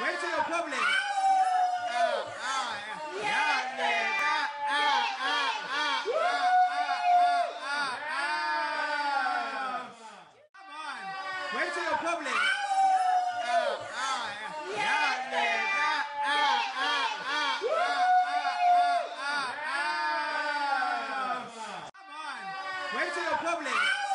Wait till the public. Wait till the the public.